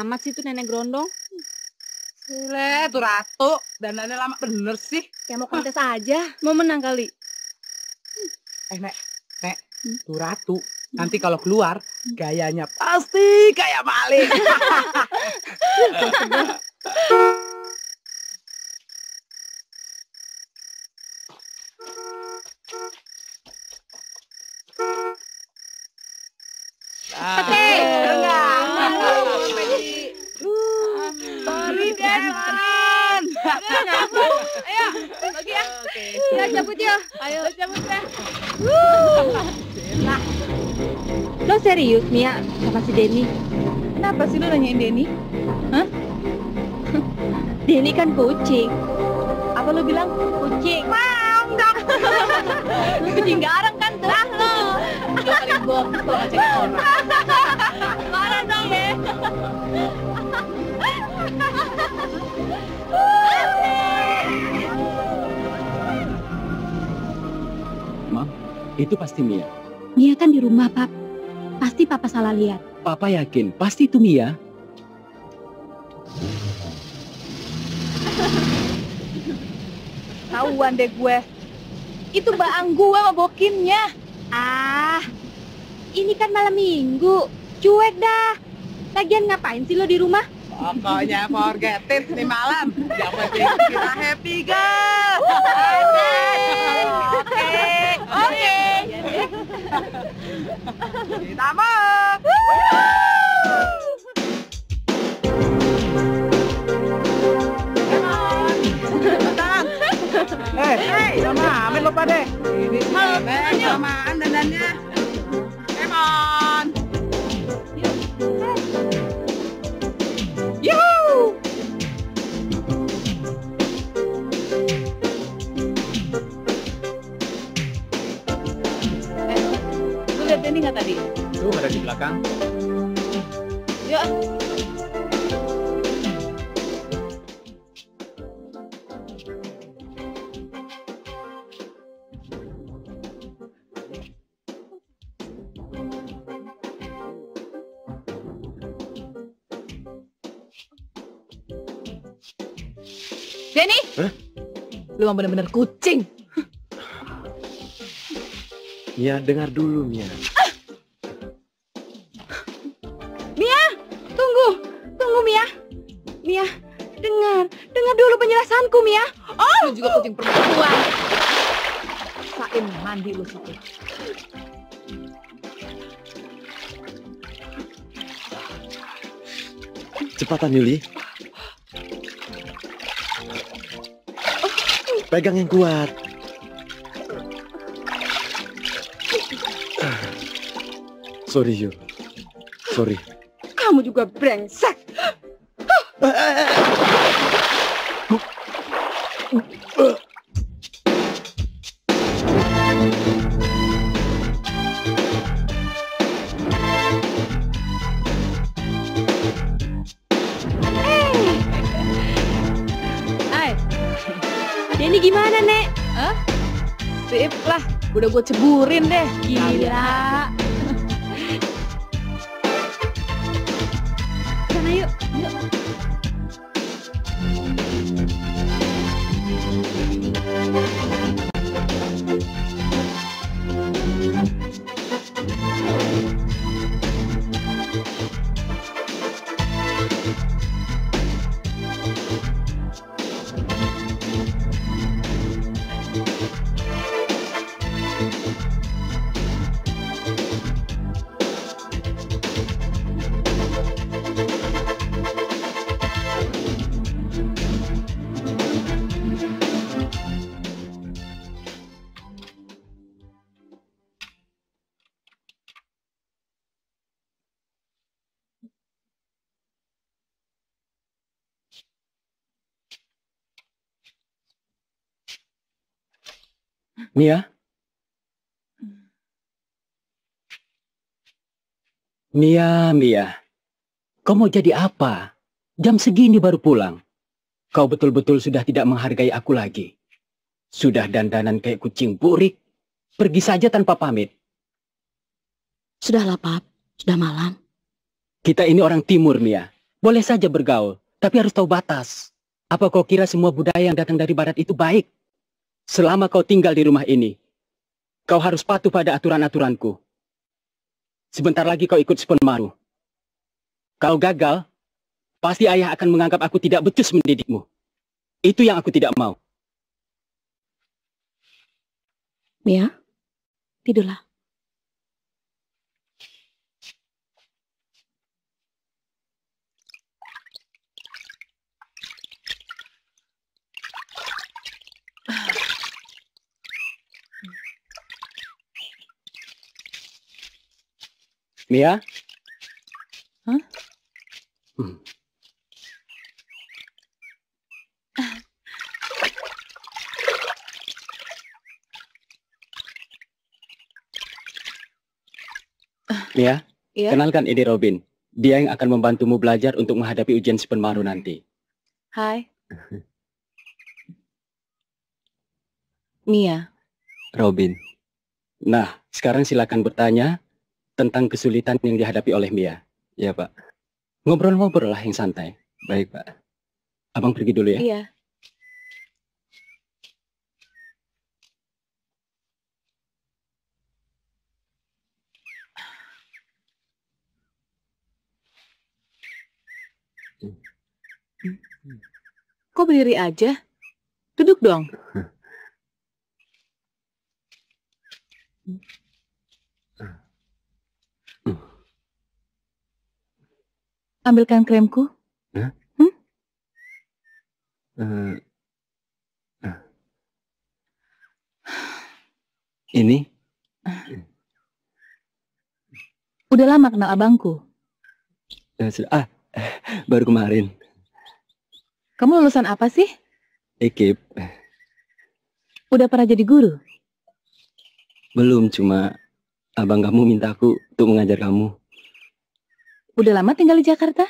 amat sih tuh nenek grondong. Gile, tuh ratu. Dandannya lama bener sih. Kayak mau kontes aja, mau menang kali. Eh, Nek. Nek, tuh ratu. Nanti kalau keluar, gayanya pasti kayak maling. Pete. Deh, kemarin. Ayo, bagi ya. Ya cabut ya. Ayo cabut deh. Lo serius Mia sama si Denny? Kenapa sih lu nanyain Denny? Denny kan kucing. Apa lu bilang? Kucing. Mau dong. kucing garang kan tuh. Lah lo. Lu paling bohong kalau ngecekin orang. Marah dong ya. Itu pasti Mia. Mia kan di rumah, Pap. Pasti Papa salah lihat. Papa yakin pasti itu Mia. Tahuan deh gue. Itu baang gue sama bokinnya. Ah, ini kan malam minggu. Cuek dah. Lagian ngapain sih lo di rumah? Pokoknya forget it nih malam. Yang penting kita happy, guys. Oke. Oke. Kita mau. Eh, hey, sama amin lupa deh. Ini Nek, samaan dandannya. Denny nggak tadi? Tuh ada di belakang. Yuk. Denny! Hah? Lu emang bener-bener kucing. Mia, dengar dulu Mia. Mandi lu situ. Cepatan Yuli. Pegang yang kuat. Sorry Yul. Sorry. Kamu juga brengsek. Gue ceburin deh. Gila. Sana Mia? Mia, Mia. Kau mau jadi apa? Jam segini baru pulang. Kau betul-betul sudah tidak menghargai aku lagi. Sudah dandanan kayak kucing burik. Pergi saja tanpa pamit. Sudahlah, Pap. Sudah malam. Kita ini orang timur, Mia. Boleh saja bergaul, tapi harus tahu batas. Apa kau kira semua budaya yang datang dari barat itu baik? Selama kau tinggal di rumah ini, kau harus patuh pada aturan-aturanku. Sebentar lagi kau ikut Spon Maru. Kalau gagal, pasti ayah akan menganggap aku tidak becus mendidikmu. Itu yang aku tidak mau. Mia, tidurlah. Mia? Hah? Hmm. Mia, Iya? kenalkan ini Robin. Dia yang akan membantumu belajar untuk menghadapi ujian Spenmaru nanti. Hai. Mia, Robin. Nah, sekarang silakan bertanya tentang kesulitan yang dihadapi oleh Mia. Ya, Pak. Ngobrol-ngobrol lah yang santai. Baik, Pak. Abang pergi dulu ya. iya. Kok berdiri aja? Duduk dong. Ambilkan kremku. Eh, eh. Ini? Udah lama kenal abangku. Sudah- ah, baru kemarin. Kamu lulusan apa sih? Ekip. Udah pernah jadi guru? Belum, cuma abang kamu minta aku untuk mengajar kamu. Udah lama tinggal di Jakarta?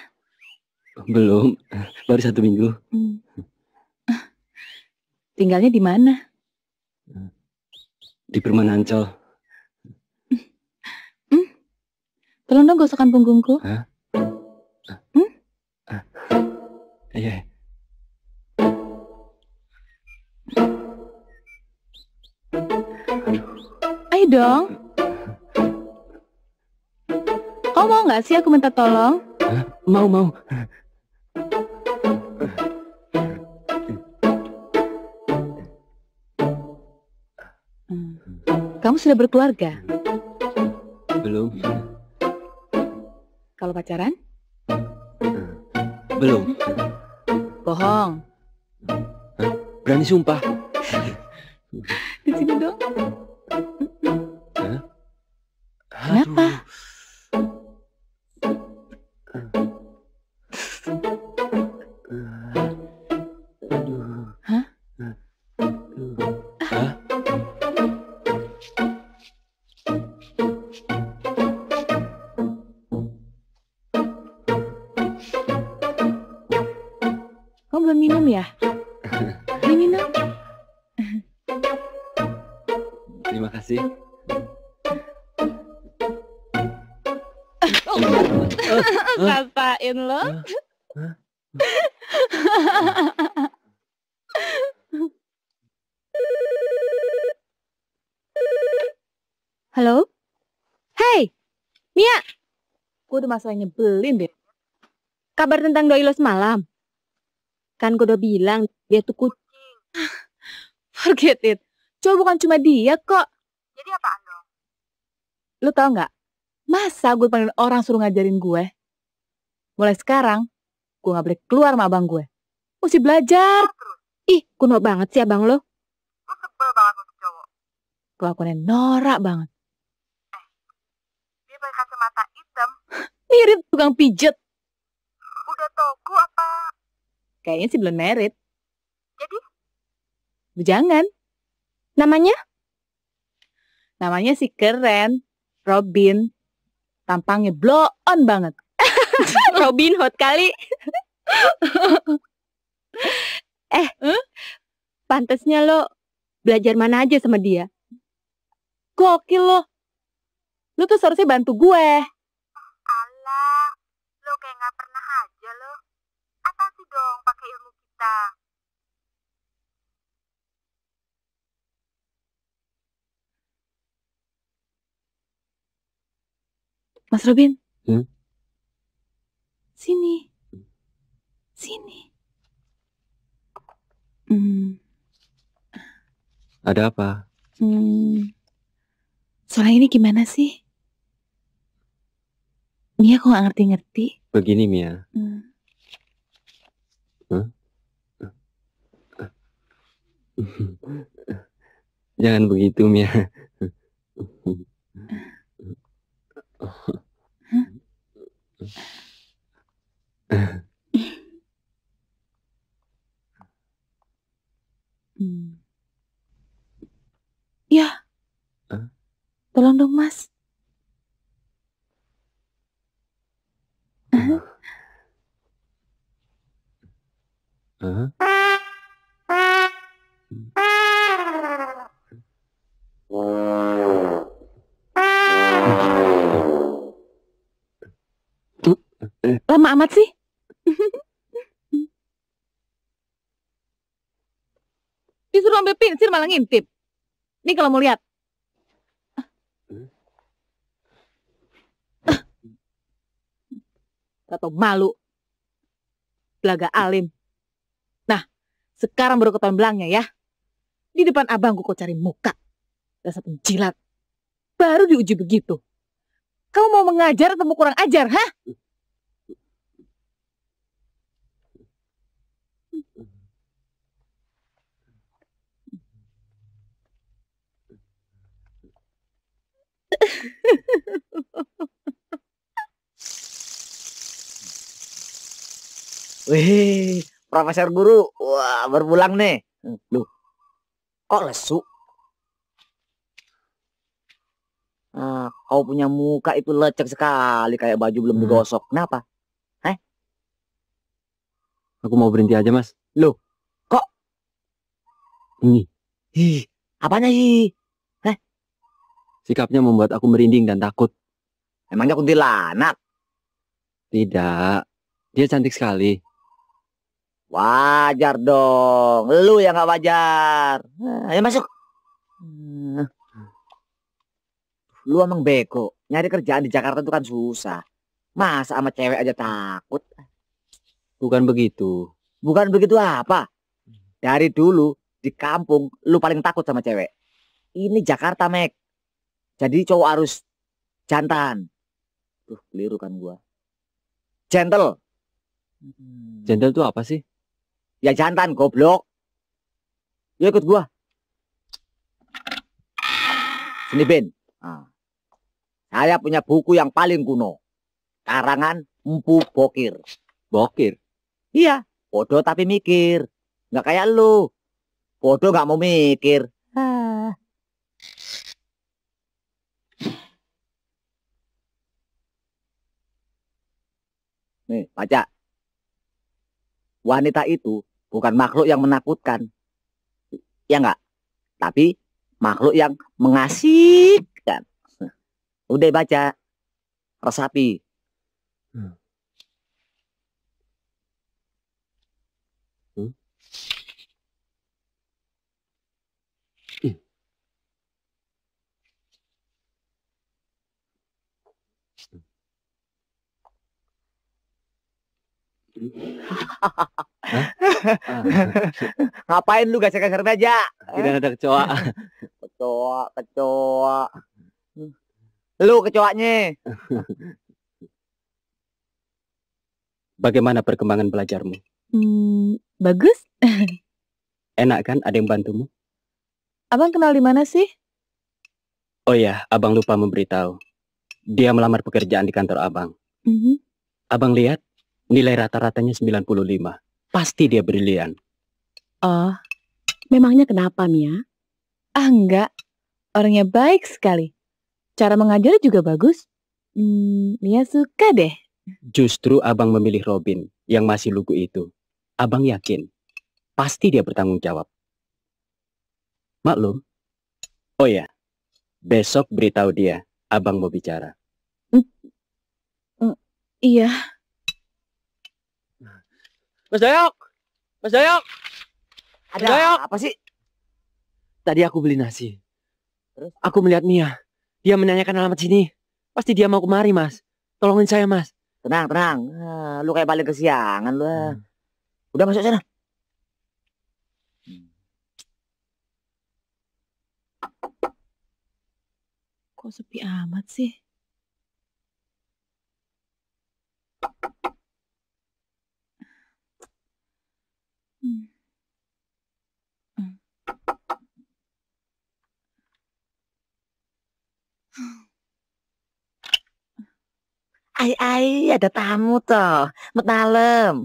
Belum, baru satu minggu. Hmm. Tinggalnya di mana? Di Perumahan Ancol. Tolong dong gosokkan punggungku. Iya. Ayo dong. Kau mau nggak sih aku minta tolong? Mau, mau. Kamu sudah berkeluarga? Belum, Kalau pacaran? belum. Bohong. Berani sumpah. Di sini dong. Aduh. Kenapa? Masalah nyebelin deh. Kabar tentang doi lo semalam? Kan gue udah bilang dia tuh kucing. Forget it. Coba bukan cuma dia kok. Jadi apaan dong? Lu tau nggak? Masa gue panggil orang suruh ngajarin gue? Mulai sekarang, gue nggak boleh keluar sama abang gue. Mesti belajar. Ih, kuno banget sih abang lo. Gue sebel banget untuk cowok. Kelakuannya norak banget. Dia pakai kacamata. Mirip tukang pijet. Udah toku apa? Kayaknya sih belum merit. Jadi? Bujangan. Namanya? Namanya sih keren. Robin. Tampangnya blow on banget. Robin Hood kali. eh, pantasnya lo belajar mana aja sama dia. Gokil loh. Lu tuh seharusnya bantu gue. Kayak nggak pernah aja lo. Apa sih dong pakai ilmu kita? Mas Robin. Hmm? Sini. Sini. Hmm, Ada apa? hmm. Soalnya ini gimana sih? Mia kok gak ngerti-ngerti? Begini Mia. Hmm. Jangan begitu Mia. Ya. Tolong dong, Mas. Lama amat sih? Disuruh ambil pinsir malah ngintip. Nih kalau mau lihat. Gak tau malu. Belaga alim. Nah, sekarang baru ketahuan belangnya ya. Di depan abangku kau cari muka. Dasar penjilat. Baru diuji begitu. Kamu mau mengajar atau mau kurang ajar, hah? Wih, Profesor Guru, wah berpulang nih. Loh, kok lesu? Ah, kau punya muka itu lecek sekali kayak baju belum Hmm. digosok. Kenapa? Aku mau berhenti aja Mas. Loh, kok? Ini Ih, apanya sih? sikapnya membuat aku merinding dan takut. Emangnya kuntilanak? Tidak. Dia cantik sekali. Wajar dong. Lu yang gak wajar. Ah, Ayo masuk. Hmm. Lu emang beko. Nyari kerjaan di Jakarta itu kan susah. Masa sama cewek aja takut? Bukan begitu. Bukan begitu apa? Dari dulu di kampung lu paling takut sama cewek. Ini Jakarta, Mek. Jadi cowok harus jantan. Tuh, keliru kan gua. Gentle. Gentle itu apa sih? Ya jantan, goblok. Yuk ikut gua. Sini, Ben. Ah. Saya punya buku yang paling kuno. Karangan Empu Bokir. Bokir. Iya, bodoh tapi mikir. Nggak kayak lu. Bodoh nggak mau mikir. Ah. Nih, baca. Wanita itu bukan makhluk yang menakutkan. Ya nggak? Tapi makhluk yang mengasihkan. Udah baca, resapi. Ngapain lu geser-geser meja? Tidak ada kecoa. Kecoa, kecoa. Lu kecoanya. Bagaimana perkembangan belajarmu? Hmm, bagus. Enak kan ada yang bantumu? Abang kenal di mana sih? Oh ya, abang lupa memberitahu. Dia melamar pekerjaan di kantor abang. Mhm. Abang lihat, nilai rata-ratanya 95. Pasti dia brilian. Oh, memangnya kenapa, Mia? Ah, enggak. Orangnya baik sekali. Cara mengajar juga bagus. Hmm, Mia suka deh. Justru abang memilih Robin yang masih lugu itu. Abang yakin, pasti dia bertanggung jawab. Maklum. Oh ya, besok beritahu dia, abang mau bicara. Iya. Mas Dayok! Mas Dayok! Ada Dayok. apa sih? Tadi aku beli nasi. Terus aku melihat Mia. Dia menanyakan alamat sini. Pasti dia mau kemari, Mas. Tolongin saya, Mas. Tenang, tenang. Ah, lu kayak balik kesiangan lu. ah. Udah masuk sana. Kok sepi amat sih? Ai, ai, ada tamu toh. Malam.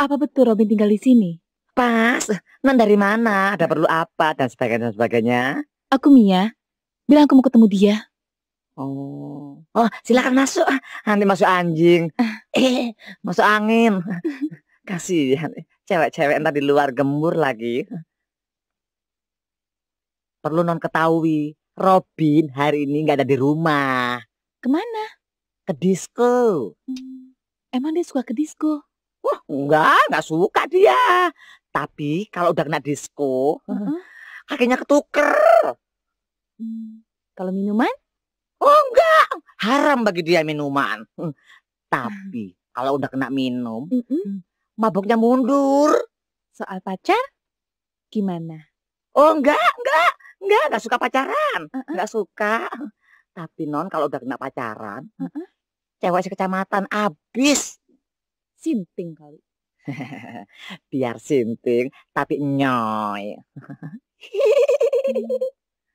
Apa betul Robin tinggal di sini? Pas. Nan dari mana? Ada perlu apa dan sebagainya dan sebagainya. Aku Mia. Bilang aku mau ketemu dia. Oh. Oh, silakan masuk. Nanti masuk anjing. Eh, masuk angin. Kasihan. Cewek-cewek entar di luar gembur lagi. Perlu non ketahui. Robin hari ini nggak ada di rumah. Ke mana? Ke disco. Hmm, Emang dia suka ke disco? Wah, enggak, enggak suka dia. Tapi kalau udah kena disco, Heeh. kakinya ketuker. Hmm, Kalau minuman? Oh enggak, haram bagi dia minuman. Hmm, Tapi kalau udah kena minum, Mm-mm. mabuknya mundur. Soal pacar? Gimana? Oh enggak, enggak, enggak, enggak suka pacaran. Uh-uh. Enggak suka. Tapi non kalau udah kena pacaran, Uh-uh. cewek sekecamatan abis. Sinting kali. Biar sinting, tapi nyoy.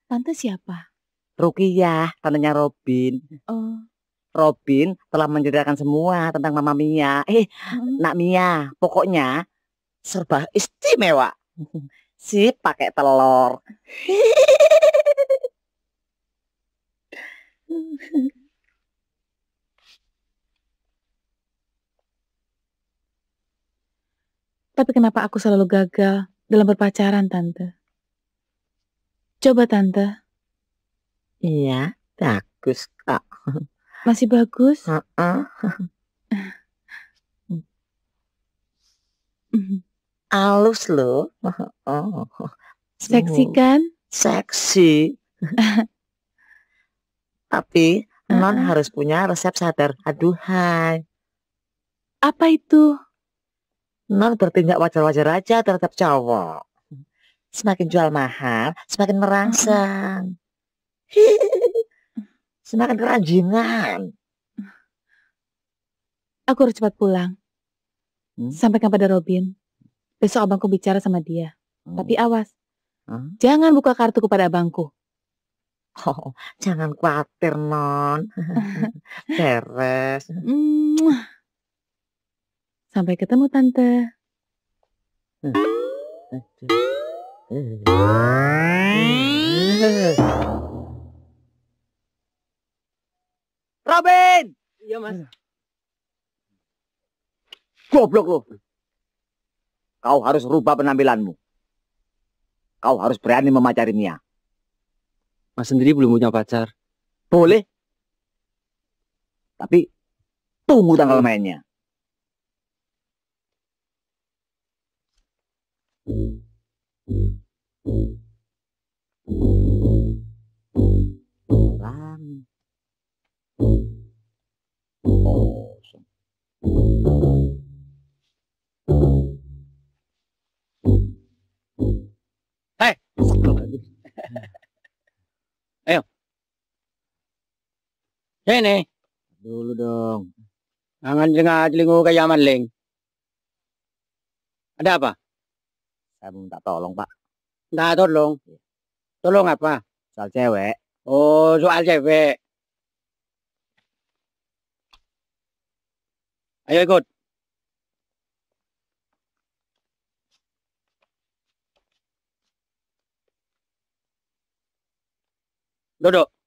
Tante siapa? Rukiah, tantenya Robin. Oh, Robin telah menceritakan semua tentang Mama Mia. Eh, mm. Nak Mia, pokoknya serba istimewa. Si pakai telur. tapi kenapa aku selalu gagal dalam berpacaran, Tante? Coba, Tante. Iya, bagus kak. Masih bagus? Heeh. Mhm. Halus loh. Oh. Seksi kan? Seksi. Tapi non Uh-uh. harus punya resep sadar. Aduhai. Apa itu? Non bertindak wajar-wajar aja terhadap cowok. Semakin jual mahal, semakin merangsang. Semakin keranjingan. Aku harus cepat pulang. Hmm? Sampaikan pada Robin. Besok abangku bicara sama dia. Tapi awas, Hmm? jangan buka kartuku pada abangku. Oh, jangan khawatir non. Beres. Sampai ketemu, Tante. Robin! Iya, Mas. Goblok lu. Kau harus rubah penampilanmu. Kau harus berani memacari Mia. Mas sendiri belum punya pacar. Boleh. Tapi tunggu tanggal mainnya. Kosong. Sini. Dulu dong. Jangan dengar telingu kayak maling. Ada apa? Saya minta tolong, Pak. Nggak tolong. Tolong apa? Soal cewek. Oh, soal cewek. Ayo ikut. Duduk.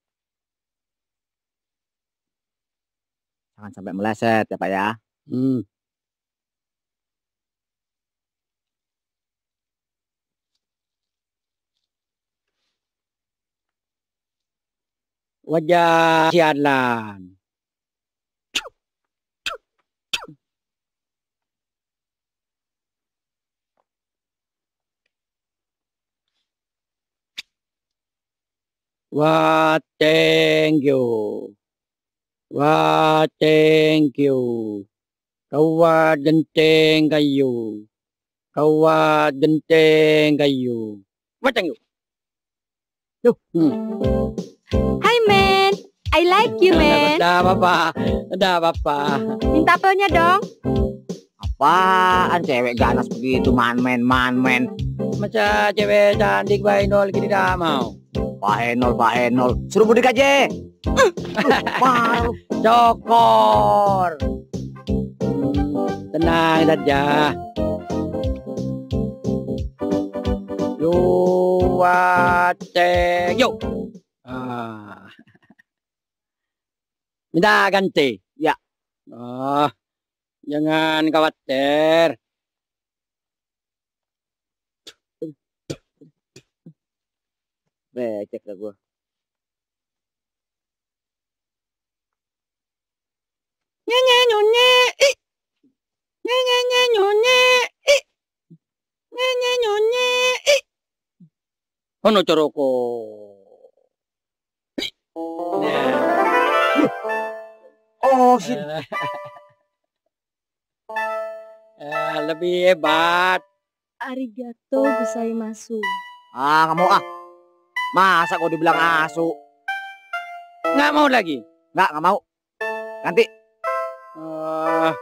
Jangan sampai meleset ya, Pak ya. Hmm. Wajah sialan. Wah, thank you. Wah, thank you. Kawat genteng kayu. Kawat genteng kayu. What thank you? Yo. Hmm. Hai men, I like you men. Ada apa-apa. Ada apa-apa. Minta apelnya dong. Apaan cewek ganas begitu, man-man, man-man. Masa cewek cantik baik nol gini dah mau. Pak Enol, Pak Enol. Suruh mudik aja. Cokor. Tenang saja. Yuwate. Yuk. Ah. Minta ganti. Ya. Oh, jangan khawatir. Becek lah gua. Nyenye nyonye. Ih. Nyenye nyonye. Ih. Nyenye nyonye. Ih. Ono coroko. Oh, shit. Eh, lebih hebat. Arigato gozaimasu. Ah, mau ah. Masa kau dibilang asu? Nggak mau lagi. Nggak, nggak mau. Ganti. Ah.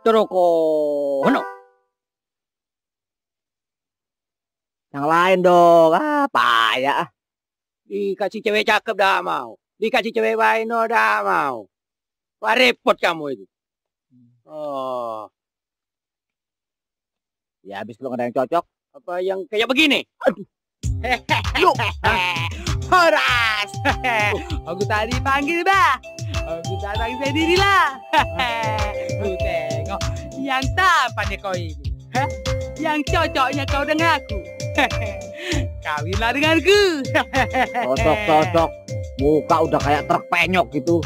Coroko. Ono. Yang lain dong. Payah. ah. Dikasih cewek cakep dah mau. Dikasih cewek waino dah mau. Wah repot kamu itu. Oh, Ya, habis lu nggak ada yang cocok. Apa yang kayak begini? Yuk. Horas. Aku tadi panggil bah. Aku datang sendirilah. Lu tengok yang tampannya kau ini. Yang cocoknya kau dengan aku. Kawinlah denganku. Cocok, cocok. Muka udah kayak truk penyok gitu.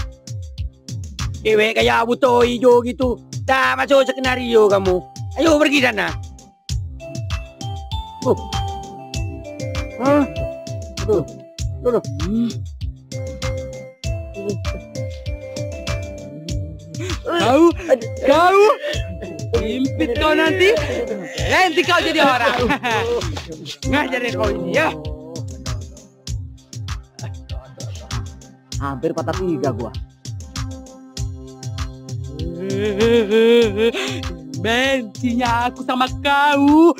Cewek kayak buto hijau gitu. Dah masuk skenario kamu. Ayo pergi sana. Hah? Tuh. Tuh. Kau, kau, impit kau nanti. Nanti kau jadi orang. Ngajarin kau ini ya. Hampir patah tiga gua. Bencinya aku sama kau.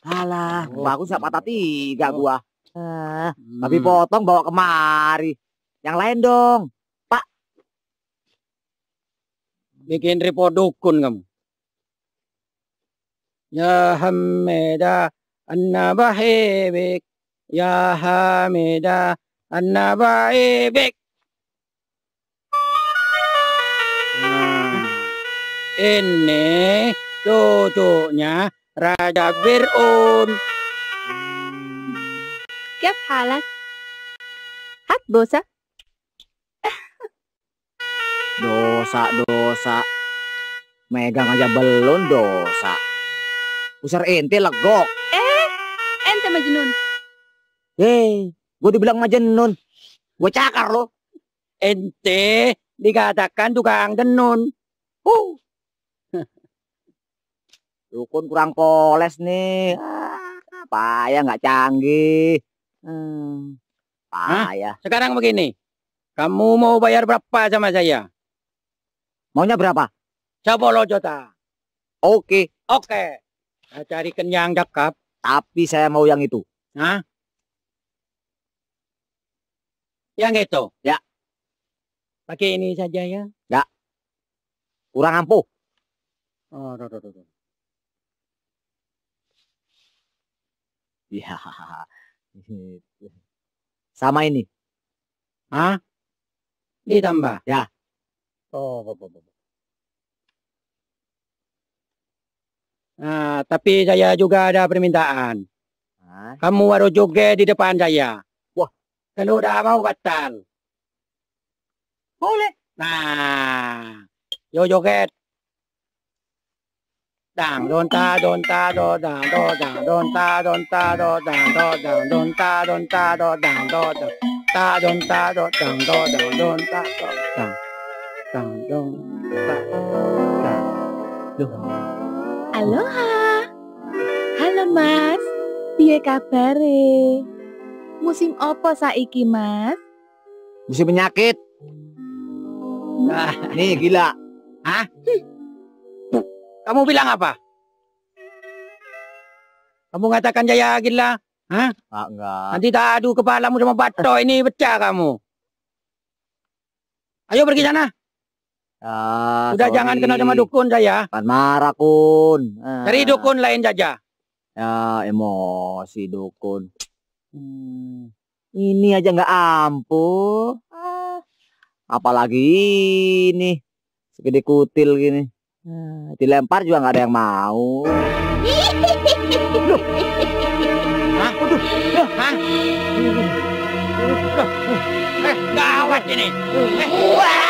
Alah, bagus nggak patah tiga gua. Ah, tapi Hmm. potong bawa kemari. Yang lain dong. bikin report dukun kamu. Ya Hamida Anna Bahibik Ya Hamida Anna Bahibik Ini cucunya Raja Fir'aun. كيف حالك؟ هات بوسة Dosa, dosa. Megang aja belum dosa. Usar ente legok. أنت مجنون Hei, gue dibilang majenun. Gue cakar lo. Ente dikatakan tukang denun. Uh. Dukun kurang poles nih. Ah, payah nggak canggih. Hmm, payah. Sekarang begini, kamu mau bayar berapa sama saya? Maunya berapa? 10 juta. Oke, Oke. Saya carikan yang cakep. tapi saya mau yang itu. Hah? Yang itu? Ya. Pakai ini saja ya. Kurang ampuh. Oh, tuh, tuh, tuh, Ya. Sama ini. Hah? Ditambah? Ya. Oh, oh, oh, oh. Nah, tapi saya juga ada permintaan. Hah? Kamu harus joget di depan saya. Wah. Kalau udah mau batal. Boleh. Nah, yo joget. Dang don ta don ta do dang do dang don ta don ta do dang do dang don ta don ta do dang do dang ta don ta do dang do dang don ta do dang dang don ta dang. Duh. Aloha. Halo Mas. Piye kabare? Musim apa saiki, Mas? Musim penyakit. Ah, Nih gila. Kamu bilang apa? Kamu ngatakan jaya gila? Ah, enggak. Nanti tak adu kepalamu sama bato ini pecah kamu. Ayo pergi sana. Ah, Udah jangan kenal sama sorry. dukun saya. Kan marah kun. Ah. Cari dukun lain saja. Ya emosi dukun. Hmm, ini aja nggak ampuh. Ah, apalagi ini segede kutil gini. Ah, dilempar juga nggak ada yang mau. Loh. Hah? Waduh. Loh, Hah? Loh. Eh, gawat ini. Eh, wah.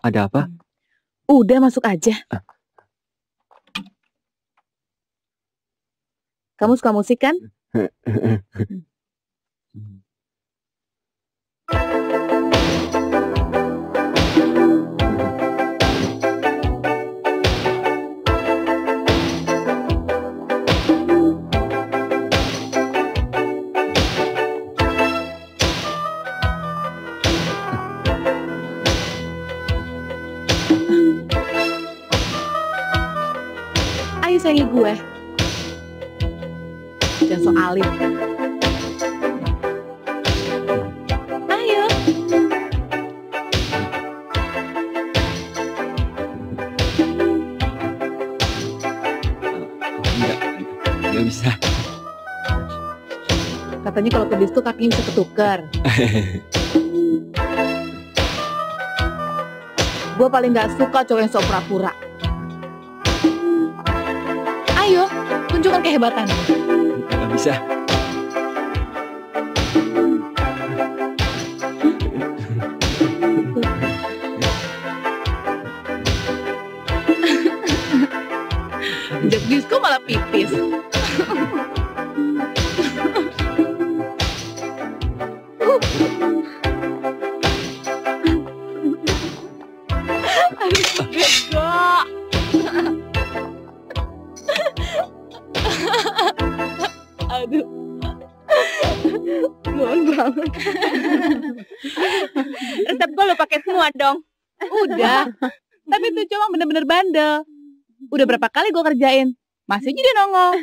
Ada apa? Udah masuk aja. Kamu suka musik kan? Sayangi gue. Jangan so alim. Ayo. Enggak, enggak bisa. Katanya kalau pedis tuh kakinya bisa ketukar. gue paling gak suka cowok yang sok pura-pura. Tunjukkan kehebatan. Enggak bisa. Bandel. Udah berapa kali gue kerjain. Masih aja dia nongol.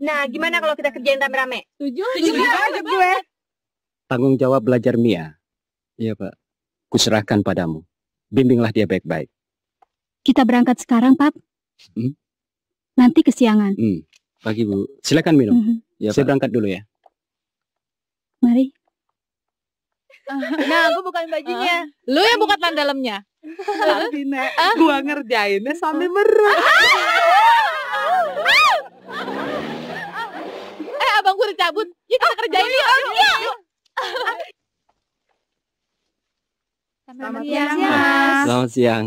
Nah gimana kalau kita kerjain rame-rame? Setuju Setuju gue. Tanggung jawab belajar Mia. Iya, Pak. kuserahkan padamu. Bimbinglah dia baik-baik. Kita berangkat sekarang, Pap. Hmm? Nanti kesiangan. Hmm. Pagi Bu. Silakan minum. Mhm. Ya, Saya Pak. berangkat dulu ya. Mari. Nah, aku bukain bajunya. Lu yang buka tan dalamnya. Tapi nek, gua ngerjainnya sambil merem. Eh, abang gue udah cabut. Yuk kita kerjain yuk. Yuk. yuk. Selamat siang, Mas. Mas. Selamat siang.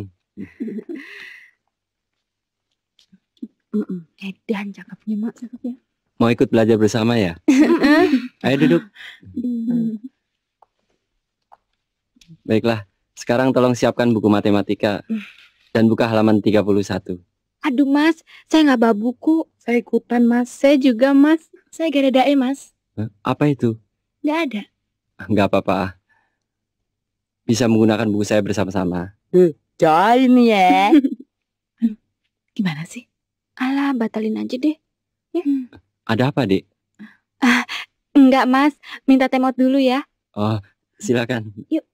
Edan cakepnya, Mak. Cakepnya. Mau ikut belajar bersama ya? Ayo duduk. Baiklah. Sekarang tolong siapkan buku matematika dan buka halaman 31. Aduh, Mas. Saya nggak bawa buku. Saya ikutan, Mas. Saya juga, Mas. Saya gak ada dae, Mas. Hah? Apa itu? Nggak ada. Enggak apa-apa. Bisa menggunakan buku saya bersama-sama. Join ya. Gimana sih? Alah, batalin aja deh. Ada apa, Dik? Enggak, Mas. Minta temot dulu ya. Oh, silakan. Yuk.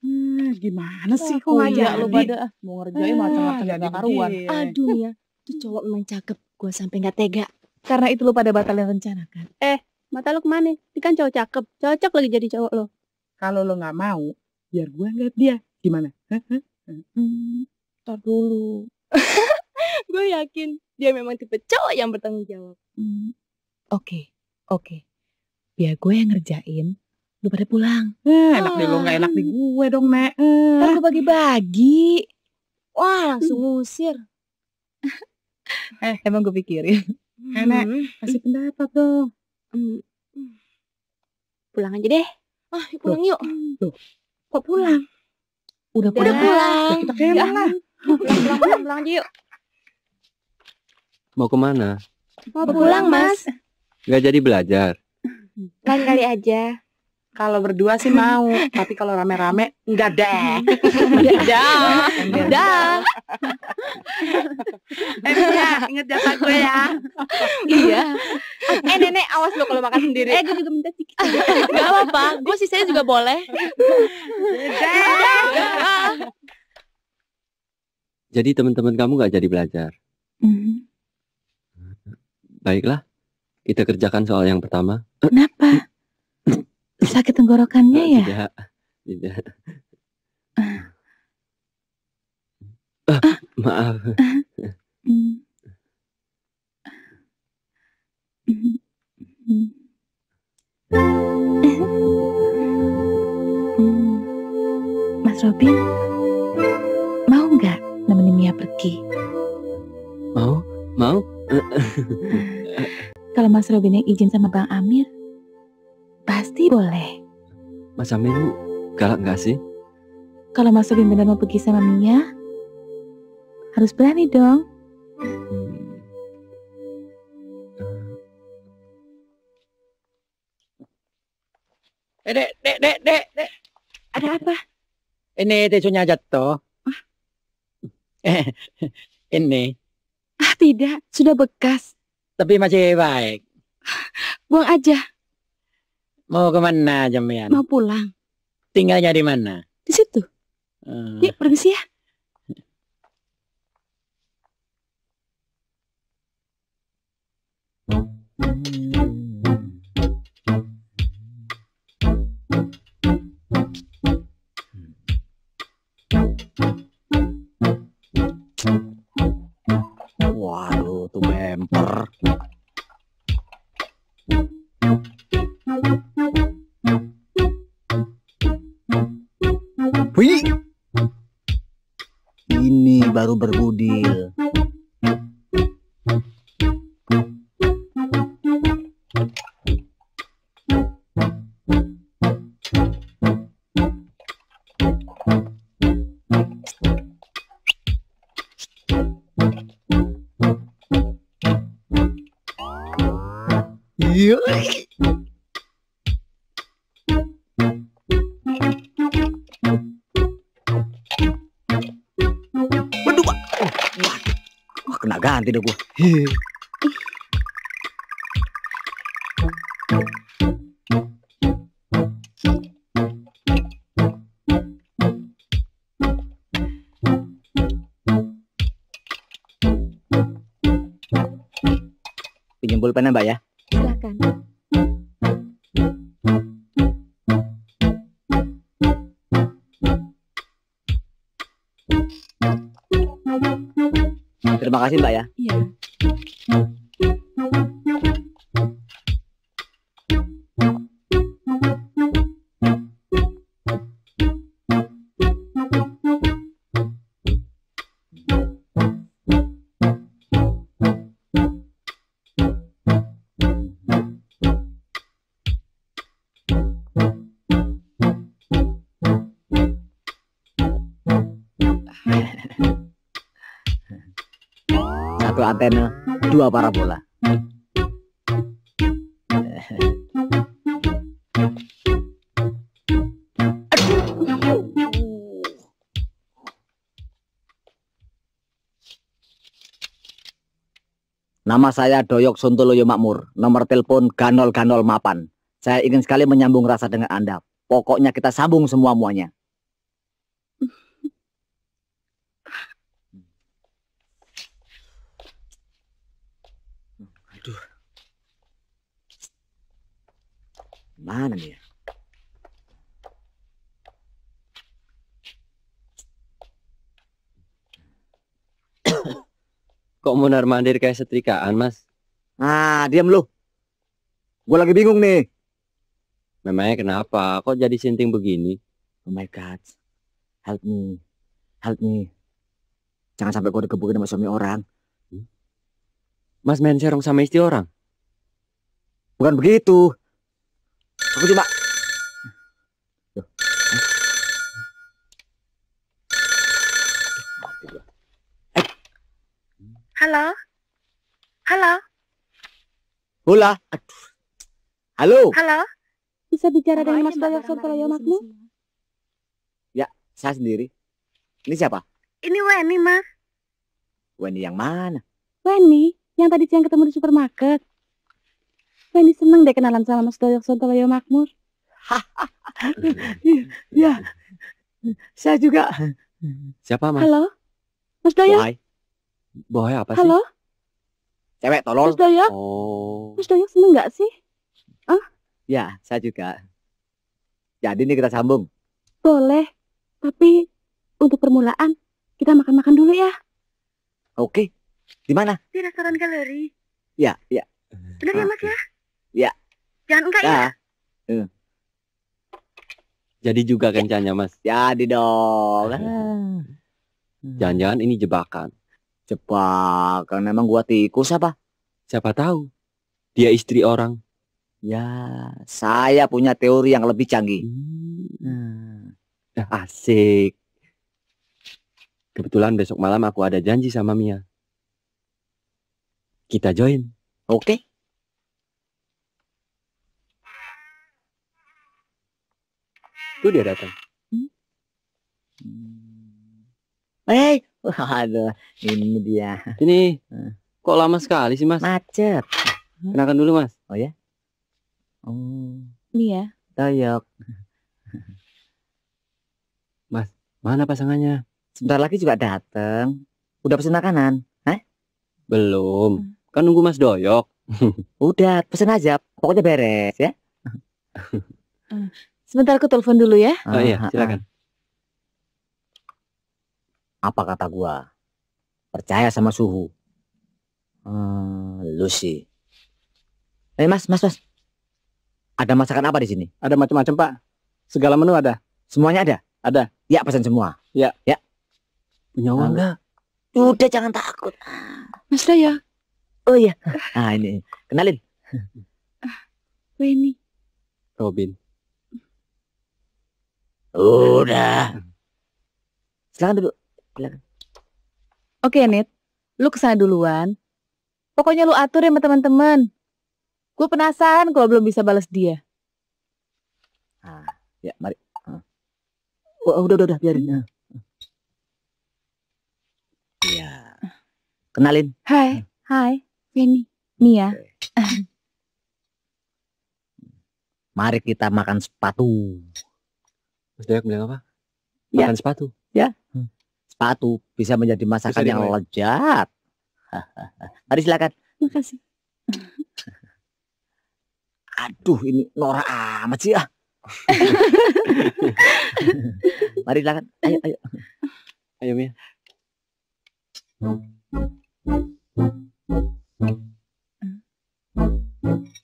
Hmm, gimana sih kok lu jadi? pada ah, mau ngerjain macam-macam jadi gak karuan. Aduh, Mia. Tuh cowok memang cakep. Gua sampai nggak tega. Karena itu lu pada batalin rencana kan. Mata lu ke mana? Ini kan cowok cakep. Cocok lagi jadi cowok lo. Kalau lo nggak mau, biar gua ngeliat dia. Gimana? Hmm, tar dulu. gue yakin dia memang tipe cowok yang bertanggung jawab. Hmm, Oke, oke. Biar gue yang ngerjain, lu pada pulang. Eh, enak di lo nggak enak di gue dong, Nek. Eh. Ntar gue bagi-bagi. Wah, langsung ngusir. Eh, emang gue pikirin. Eh, Nek, kasih pendapat dong. Hmm. Pulang aja deh. Ah, yuk pulang yuk. Loh. Kok pulang? Udah Udah pulang. pulang. Ya, kita ke mana lah. Pulang, pulang, pulang, pulang aja yuk. Mau ke mana? Mau pulang, Mas. Nggak jadi belajar. Lain kali aja. Kalau berdua sih mau, tapi kalau rame-rame enggak deh. Dah. Dah. Eh, Mia, inget jatah gue ya. Iya. Eh, Nenek, awas lo kalau makan sendiri. Eh, gue juga minta sedikit. Gak apa-apa. Gue sih saya juga boleh. Jadi teman-teman kamu nggak jadi belajar. Baiklah, kita kerjakan soal yang pertama. Kenapa? Sakit tenggorokannya Eh, ya? Tidak, tidak. Ah, maaf. Hmm. Hmm. Hmm. Hmm. Mas Robin, mau nggak nemenin Mia pergi? Mau? Mau? Kalau Mas Robin yang izin sama Bang Amir, pasti boleh. Mas Amir galak nggak sih? Kalau Mas Robin benar mau pergi sama Mia, harus berani dong. Hmm. Eh, dek, dek, dek, dek, dek. Ada apa? Ini tisunya jatuh. Eh, ini. Ah, tidak. Sudah bekas. Tapi masih baik. Buang aja. Mau ke mana Jamian? Mau pulang. Tinggalnya di mana? Di situ. Eh, Yuk, permisi ya. Waduh, tuh bemper. Baru berbudil. Pulpennya mbak ya. Silakan. Terima kasih mbak ya. Iya. Satu antena, dua parabola. Nama saya Doyok Sontoloyo Makmur, nomor telepon Ganol Ganol Mapan. Saya ingin sekali menyambung rasa dengan Anda. Pokoknya kita sambung semua-muanya. Mana nih ya? Kok mondar mandir kayak setrikaan, Mas? Ah, diam lu. Gue lagi bingung nih. Memangnya kenapa? Kok jadi sinting begini? Oh my god. Help me. Help me. Jangan sampai gue digebukin sama suami orang. Mas main serong sama istri orang? Bukan begitu. Aku gua. Halo? Halo? Hula. Aduh. Halo. Halo? Bisa bicara dengan Mas Doyok Sontoloyo Makmur? Saya sendiri. Ini siapa? Ini Weni, Mas. Wendy yang mana? Weni, yang tadi siang ketemu di supermarket. Weni seneng deh kenalan sama Mas Doyok Sontoloyo Makmur. Ya. Saya juga. Siapa, Mas? Halo? Mas Doyok? Why? Boy apa sih? Halo? Cewek Mas tolol. Doyok? Oh. Mas Doyok seneng gak sih? Ya, saya juga. Jadi ini kita sambung. Boleh. Tapi untuk permulaan kita makan-makan dulu ya. Oke. Di mana? Di restoran galeri. Ya, ya. Benar ya, Mas? Ya. Jangan enggak ya? Ya. Jadi juga kencannya, Mas. Jadi dong. Jangan-jangan ini jebakan. Cepat. Kan emang gua tikus apa? Siapa tahu? Dia istri orang. Ya, saya punya teori yang lebih canggih. Hmm. Asik. Kebetulan besok malam aku ada janji sama Mia. Kita join. Oke. Tuh dia datang. Eh, aduh, ini dia. Ini kok lama sekali sih, Mas? Macet. Kenakan dulu, Mas. Oh, Nih ya. Doyok. Mana pasangannya? Sebentar lagi juga datang. Udah pesen makanan? Belum. Kan nunggu Mas Doyok. Udah, pesen aja. Pokoknya beres ya. Sebentar aku telepon dulu ya. Oh iya, Ah, ah, silakan. ah. Apa kata gua? Percaya sama suhu. Hmm, lu sih. Eh, Mas, Mas, Mas. Ada masakan apa di sini? Ada macam-macam, Pak. Segala menu ada. Semuanya ada? Ada. Ya, pesan semua. Punya uang Ah. nggak? Udah, jangan takut. Mas Doyok, Oh iya. Ah, ini. Kenalin. Weni. Robin. Udah. Silakan duduk. Oke, Nit. Lu ke sana duluan. Pokoknya lu atur ya sama teman-teman. Gue penasaran kalau belum bisa balas dia. Ya, mari. Ah. Oh, udah, udah, udah, biarin. Ah. Iya. Kenalin. Hai, hai, Penny, Mia. Mari kita makan sepatu. Mas Dayak bilang apa? Ya. Makan sepatu. Sepatu bisa menjadi masakan Bisa yang lezat. Mari silakan. Makasih. Aduh, ini norak amat sih ah. Mari silakan. Ayo, ayo. Ayo Mia. Asik.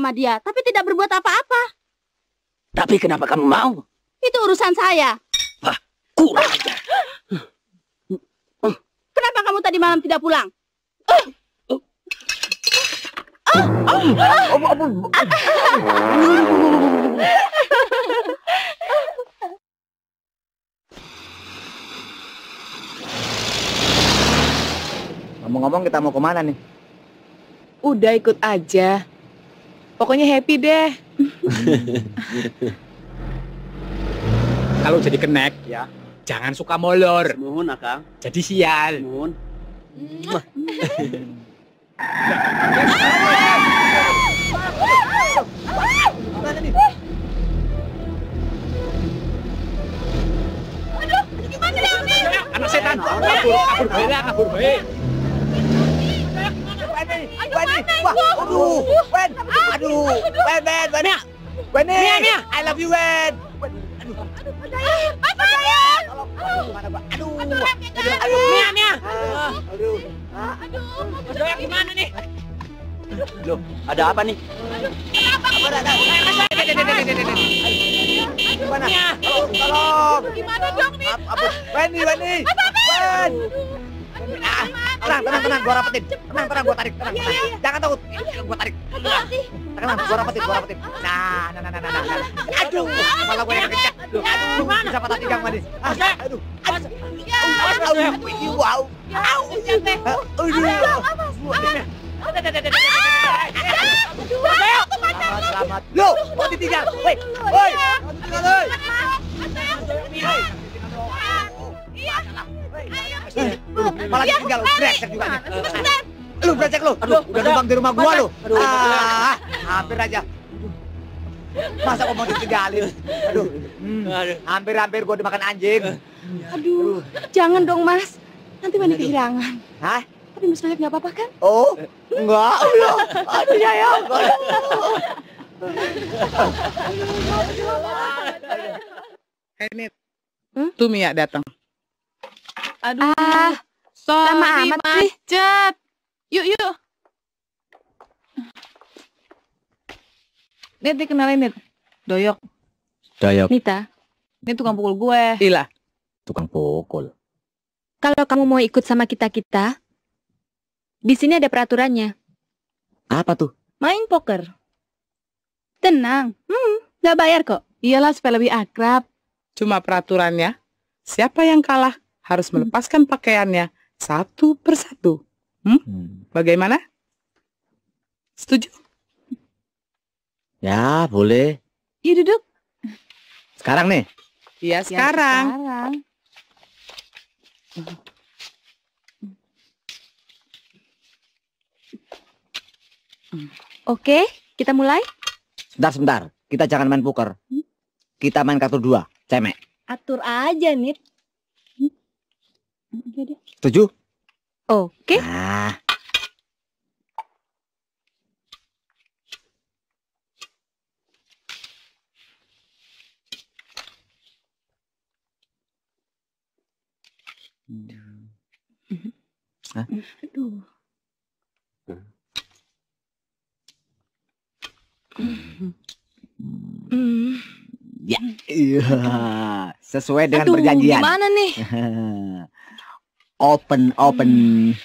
Sama dia, tapi tidak berbuat apa-apa. Tapi kenapa kamu mau? Itu urusan saya. Kurang ajar. Kenapa kamu tadi malam tidak pulang? Ngomong-ngomong kita mau ke mana nih? Udah ikut aja. Pokoknya happy deh. Kalau jadi kenek, ya jangan suka molor. Mohon akang. Jadi sial. Mohon. Anak setan, kabur, kabur baik lah, baik. Wah, aduh, Wen, aduh, Wen, Wen, Wen, Wen, Mia, Mia, I love you, Wen. Aduh, aduh, aduh, Mia, Mia, aduh, Mas Doyak gimana nih? Loh, ada apa nih? apa ada? Gimana? Tolong, tolong. Gimana dong nih? Apa, apa? Weni, Weni, Wen. Ah, tenang, tenang, tenang, gua rapetin. Tenang, tenang, gua tarik, tenang, tenang. Jangan takut, gua tarik. Tenang, gua rapetin, gua rapetin. Nah, nah, nah, nah, nah, nah. Aduh, malah gua yang kencet. Aduh, bisa patah pinggang, Manis. Aduh, aduh, aduh, aduh, wow. Au, Selamat, selamat. Loh, mau ditinggal. Woi, woi, mau ditinggal, woi. Malah ditinggal, brengsek juga nih. Lu brengsek lu. Aduh, udah numpang di rumah gua lu. Ah, hampir aja. Masa gua mau ditinggalin? Aduh, hmm, hampir-hampir gua dimakan anjing. Aduh, jangan dong mas. Nanti Mani kehilangan. Hah? Tapi Mas Doyak nggak apa-apa kan? Oh, enggak. Aduh, aduh sayang. Ini Hmm? tuh Mia datang. Aduh, Ah, sorry lama amat sih. macet. Yuk, yuk. Nit, nih kenalin Nit. Doyok. Dayok, Nita, Ini tukang pukul gue. Ila, tukang pukul. kalau kamu mau ikut sama kita-kita, di sini ada peraturannya. Apa tuh? Main poker. Tenang, hmm, nggak bayar kok. Iyalah supaya lebih akrab. cuma peraturannya, siapa yang kalah harus melepaskan pakaiannya satu persatu. Hmm. Bagaimana? Setuju? Ya, boleh. Yuk duduk. Sekarang nih. Iya, Ya, sekarang. sekarang. Oke, kita mulai. Sebentar, sebentar. Kita jangan main poker. Kita main kartu dua. Cemek. Atur aja, Nit. Udah deh. Setuju? Oke. Nah. Aduh. Hmm. Iya, sesuai dengan Aduh, perjanjian. gimana nih? open, open.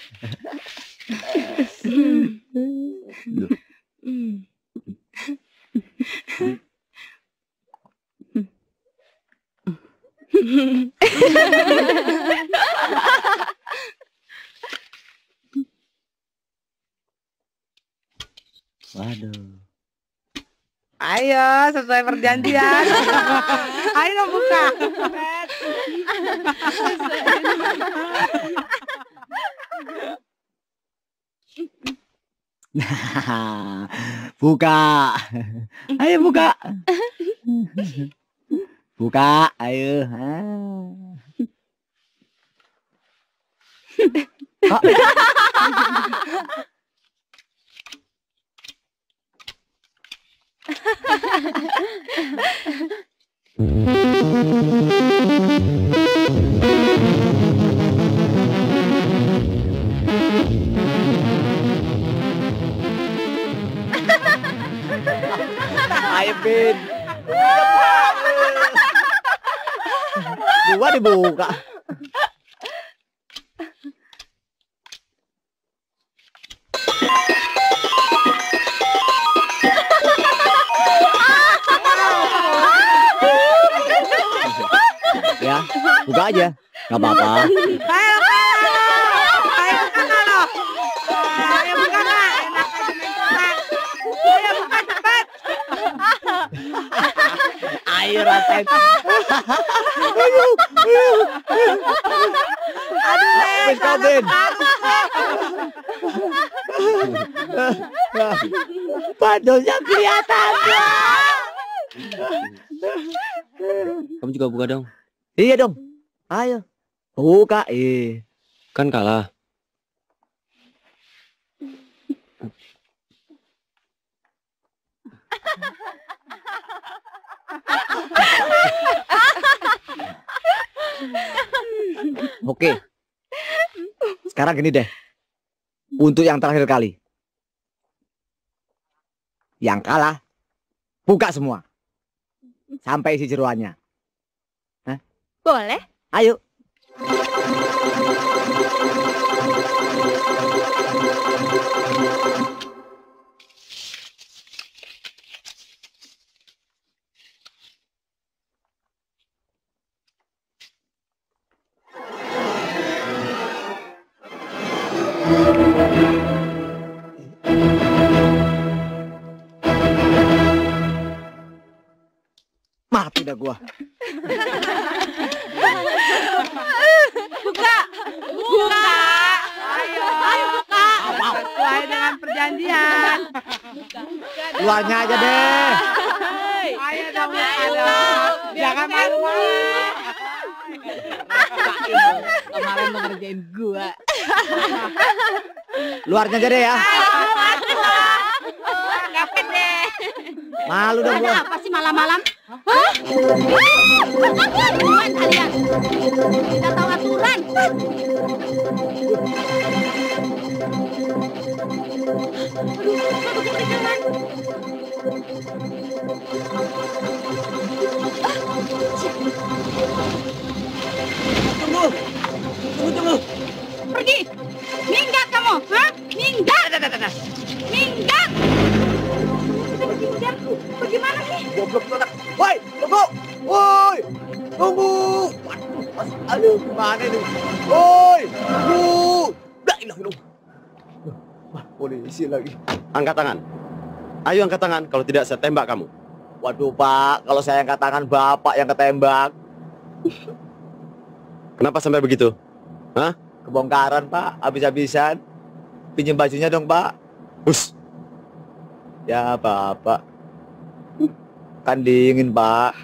Waduh. Ayo, sesuai perjanjian. Ayo buka. buka. Ayo buka. Buka, ayo. Ah. ไอบินดูว่าได้บูกอะ ya, buka aja. Gak apa-apa. Ayo, ayo buka lo. Ayo buka Kak. Enak aja main buka. Ayo buka cepat. Ayo rasain. Aduh, kau, Bin. Padulnya kelihatan. Kamu juga buka dong. Iya dong. Ayo. Buka, eh. Kan kalah. Oke. Sekarang gini deh. Untuk yang terakhir kali. Yang kalah, buka semua. Sampai isi jeruannya. Boleh? Ayo. Gua. Buka! Buka! Ayo, ayo buka. Sesuai dengan perjanjian. Luarnya aja deh. Ayo dong, ayo. Jangan malu-malu. Kemarin ngerjain gua. Luarnya aja deh ya. Deh. Malu dong gua. Ada apa sih malam-malam? Hah? Kalian? Tidak tahu aturan. Tunggu. Tunggu, tunggu. Pergi. Minggat kamu. Hah? Minggat. Minggat. Kita minggat. Bagaimana sih? Goblok tuh anak. Woi, tunggu. Woi. Tunggu. Waduh, mas, aduh, gimana ini? Woi, tunggu. Dah, ilah, ilah. Wah, polisi lagi. Angkat tangan. Ayo angkat tangan, kalau tidak saya tembak kamu. Waduh, Pak, kalau saya angkat tangan Bapak yang ketembak. Kenapa sampai begitu? Kebongkaran, Pak, habis-habisan. Pinjem bajunya dong, Pak. Bus, Ya, Bapak. Kan dingin, Pak.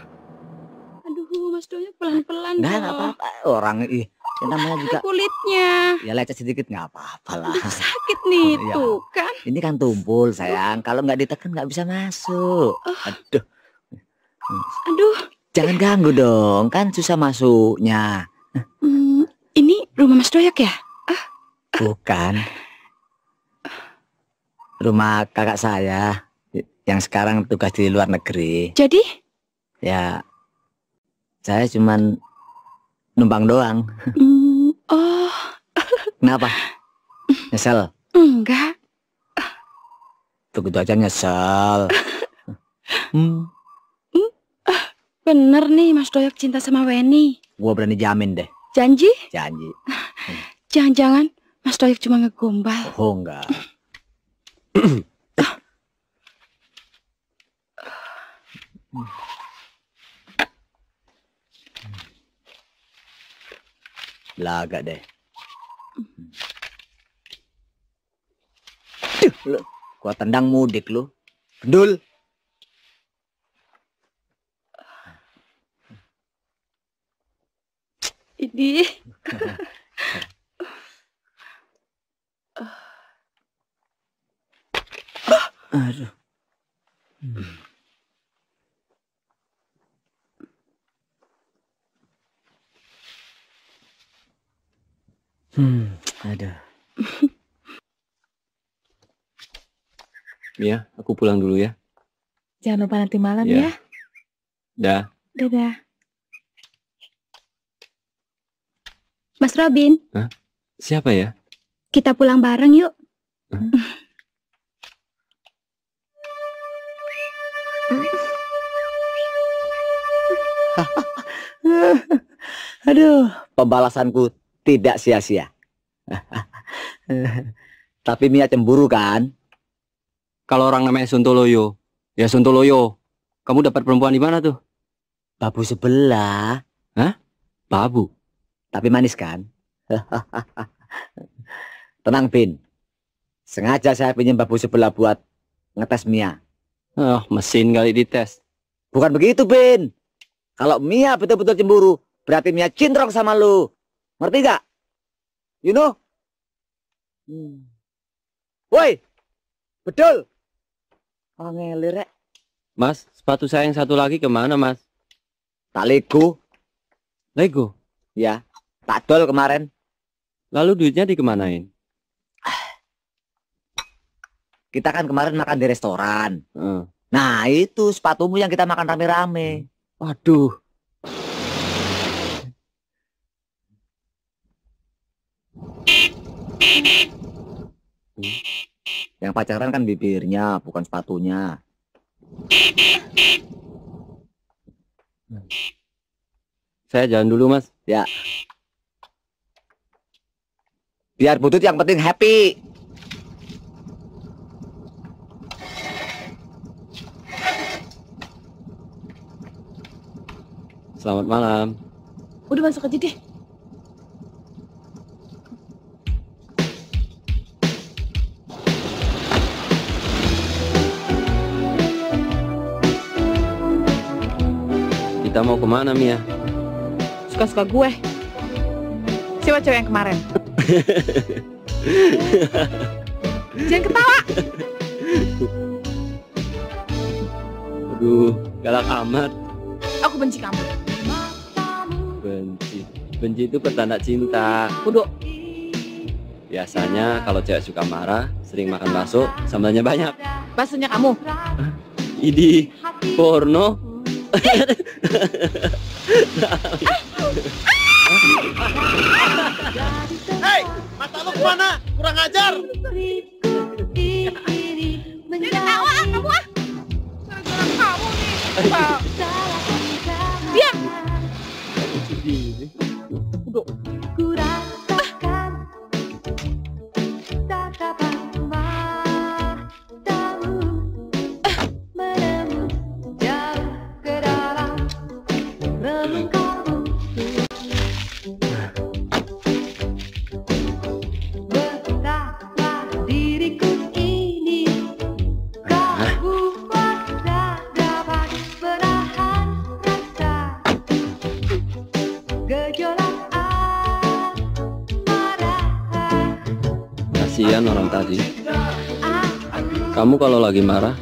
Aduh, Mas Donya pelan-pelan Nggak, dong. nggak apa-apa. Orang ih, yang namanya juga Kulitnya. ya lecet sedikit nggak apa-apa lah. Aduh, sakit nih Iya. tuh kan. Ini kan tumpul, sayang. Kalau nggak ditekan nggak bisa masuk. Aduh, Aduh, jangan ganggu dong. Kan susah masuknya. hmm, ini rumah Mas Doyak ya? Bukan. Rumah kakak saya. yang sekarang tugas di luar negeri. Jadi? Ya, saya cuman numpang doang. Hmm, oh, Kenapa? Nyesel? enggak. Begitu aja nyesel. Hmm, Bener nih Mas Doyok cinta sama Weni. gua berani jamin deh, Janji? janji. Jangan-jangan Mas Doyok cuma ngegombal. Oh enggak. Belaga deh. Lu, gua tendang mudik lu. Gendul. Ini. Aduh. Hmm, aduh. Mia, aku pulang dulu ya. Jangan lupa nanti malam Iya. ya. Dah. Dadah. Mas Robin, Siapa ya? kita pulang bareng yuk. Aduh, pembalasanku tidak sia-sia. Tapi Mia cemburu kan? Kalau orang namanya Suntoloyo, ya Suntoloyo. Kamu dapat perempuan di mana tuh? Babu sebelah, Babu. tapi manis kan? Tenang, Bin. Sengaja saya pinjam babu sebelah buat ngetes Mia. Oh, mesin kali dites. Bukan begitu, Bin. Kalau Mia betul-betul cemburu, berarti Mia cintrok sama lu. Ngerti gak? You know? Hmm. Woi, betul. Oh, ngelir, Rek. Mas, sepatu saya yang satu lagi ke mana, Mas? Tak lego, Lego. ya. Tak dol kemarin. Lalu duitnya dikemanain? Kita kan kemarin makan di restoran. Eh. Nah, itu sepatumu yang kita makan rame-rame. Waduh. Yang pacaran kan bibirnya, bukan sepatunya. Saya jalan dulu, Mas. Biar butut yang penting happy. Selamat malam. Udah masuk aja deh. Kita mau ke mana, Mia? Suka-suka gue. Siapa cewek yang kemarin? Jangan ketawa. Aduh, galak amat. Aku benci kamu. Benci. Itu pertanda cinta. Bodoh. Biasanya kalau cewek suka marah, sering makan bakso, sambalnya banyak. Baksonya kamu. Idi, porno. Hei, mata lu ke mana? Kurang ajar. Ketawa ah, kamu ah. Gara-gara kamu nih. Lagi marah,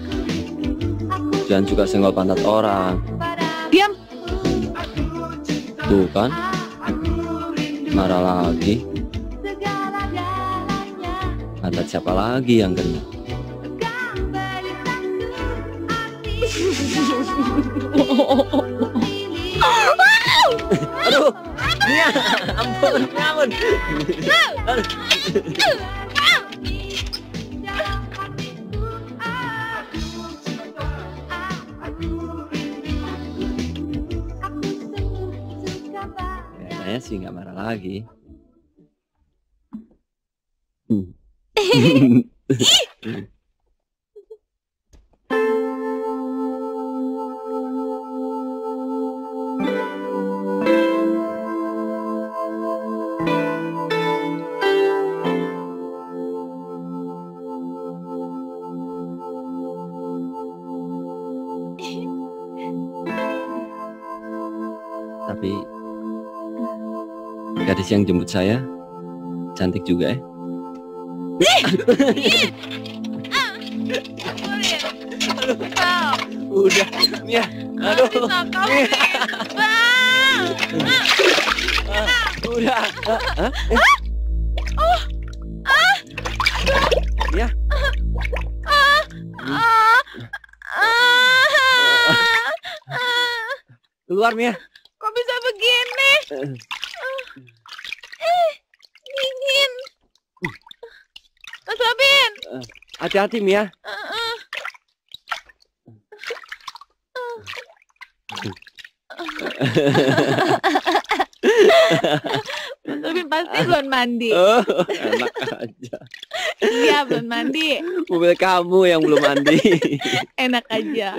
jangan juga senggol pantat orang. Diam. Tuh kan, marah lagi. Pantat siapa lagi yang kena? Aduh, ampun, ampun. Kayaknya sih nggak marah lagi. Hmm. yang jemput saya cantik juga ya. Udah, Mia. Aduh. Mia. Ah, Udah. Ah, ah, eh. Mia. Keluar Mia. Kok bisa begini? Eh, dingin. Mas Robin. Hati-hati Mia. Robin pasti belum mandi. Oh, enak aja. Iya, belum mandi. Mobil kamu yang belum mandi. Enak aja.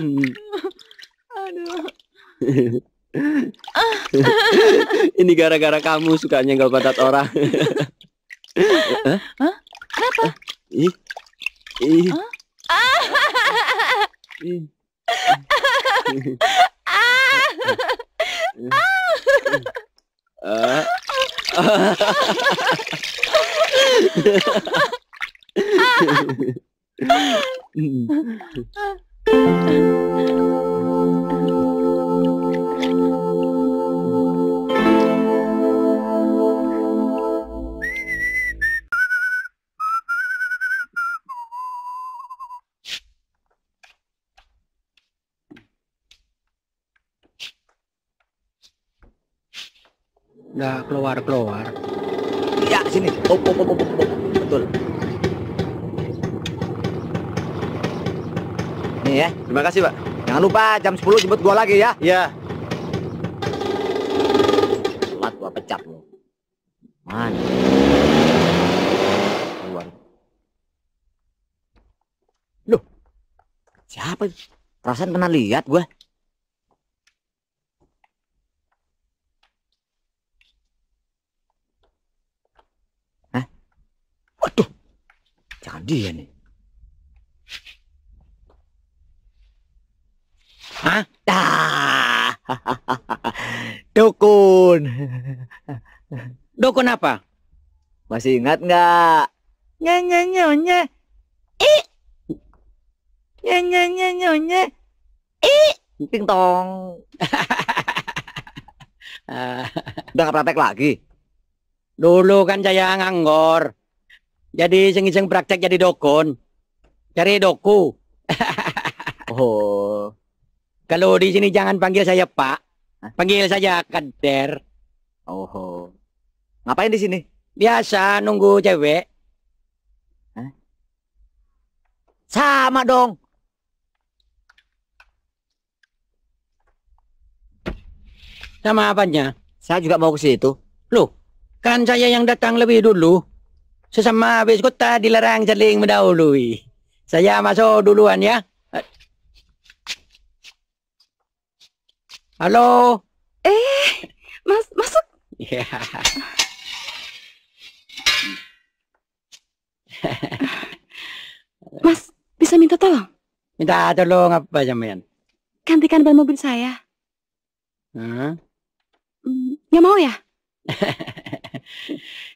Hmm. Aduh. Ini gara-gara kamu suka nyenggol pantat orang. Hah? Kenapa? Ih. Ih. Ih. Ah. Nggak keluar-keluar. Ya, sini. Op, op, op, op, op. Betul. Nih ya. Terima kasih, Pak. Jangan lupa jam 10 jemput gua lagi ya. Ya. Telat gua pecat lo. Mana? Keluar. Loh. Siapa? Perasaan pernah lihat gua. Jangan dia nih. Hah? Ah. Dukun. Dukun apa? Masih ingat nggak? Nya nya nya nya. Ih. Nya nya nya nya nya. Ih. Ting tong. Ah, Udah nggak praktek lagi. Dulu kan saya nganggur. Jadi iseng-iseng praktek jadi dukun. Cari doku. Oh. Kalau di sini jangan panggil saya Pak. Panggil saja Kader. Oh. Ngapain di sini? Biasa nunggu cewek. Sama dong. Sama apanya? Saya juga mau ke situ. Loh, kan saya yang datang lebih dulu. Sesama habis kota dilarang saling mendahului. Saya masuk duluan ya. Halo. Eh, Mas, masuk. Ya. Mas, bisa minta tolong? Minta tolong apa sampean? Gantikan ban mobil saya. Hah? Hmm, ya mau ya?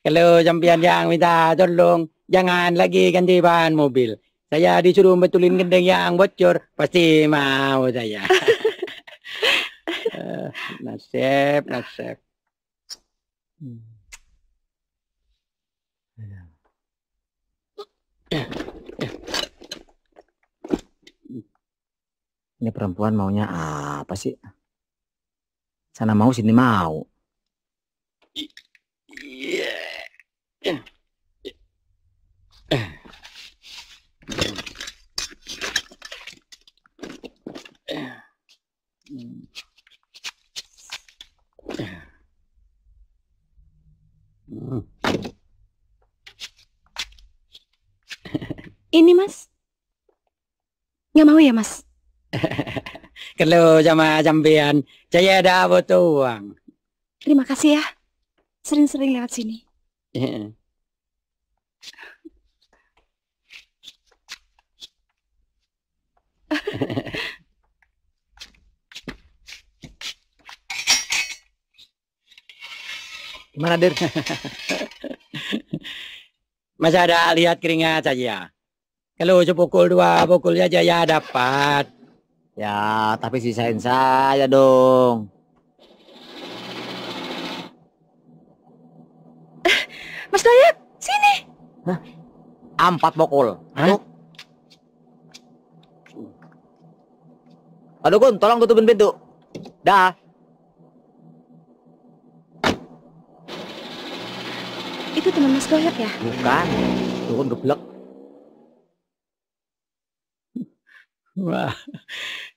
Kalau sampean yang minta tolong, jangan lagi ganti ban mobil. Saya disuruh betulin gendeng yang bocor, pasti mau saya. Eh, nasib, nasib. Ini perempuan maunya apa sih? Sana mau, sini mau. Ini mas. Nggak mau ya mas? Kalau sama sampean, saya ada butuh uang. Terima kasih ya. Sering-sering lewat sini. Gimana, Der? Masih ada lihat keringat saja. Kalau sepukul dua pukul aja ya dapat. Ya, tapi sisain saya dong. Mas Dayat, sini. Empat pokol. Hah? Aduh, Kun, tolong tutupin pintu. Dah. Itu teman Mas Doyat ya? Bukan. Tuh kan geblek. Wah,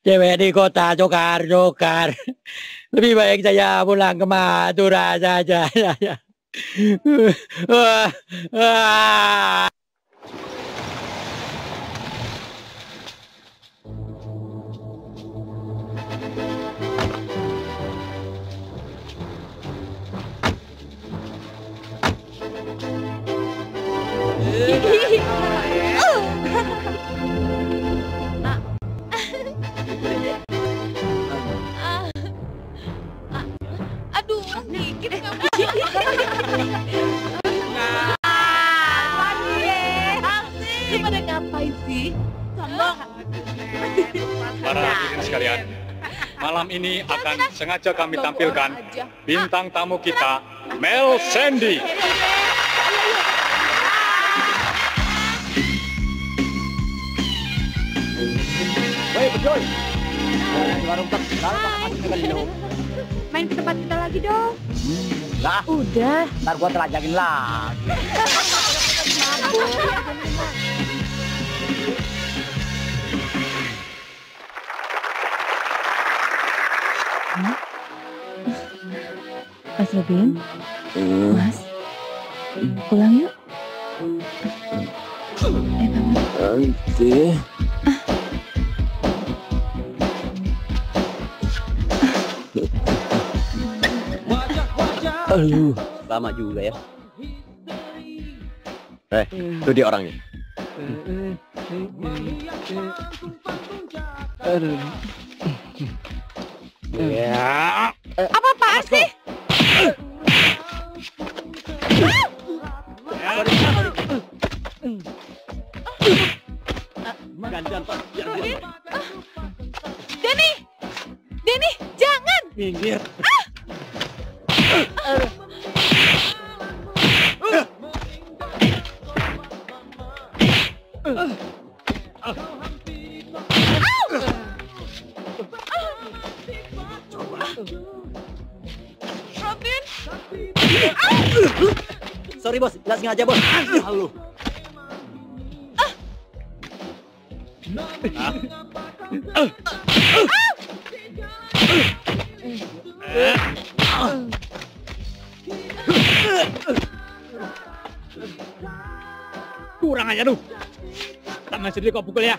cewek di kota jokar-jokar. Lebih baik saya pulang ke Madura saja. Wah, wah. Lu pada ngapain sih? Para hadirin sekalian, malam ini akan sengaja kami tampilkan bintang tamu kita, Mel Sandy. Warung ke dulu. Main ke tempat kita lagi dong. Lah, Udah. ntar gua telajangin lagi. Mas Robin, Mas, pulang yuk. Eh, bangun. Nanti. Aduh, lama juga ya. Eh, itu dia orangnya. Ya. Apa-apaan sih? Gantian Pak, Denny! Denny, jangan! minggir. Robin! Nggak sengaja bos. Halo. Kurang aja lu. Tangan sendiri kau pukul ya.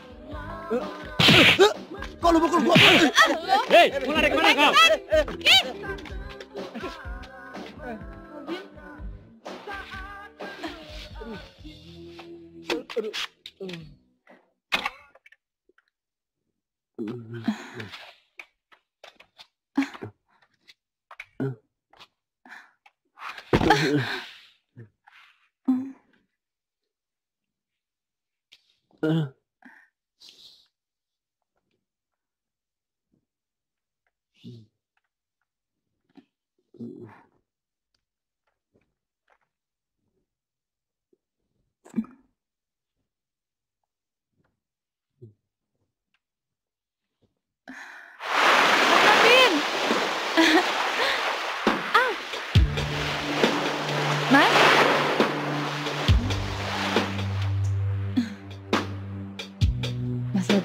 Kok lu pukul gua? Hei, mau Uh,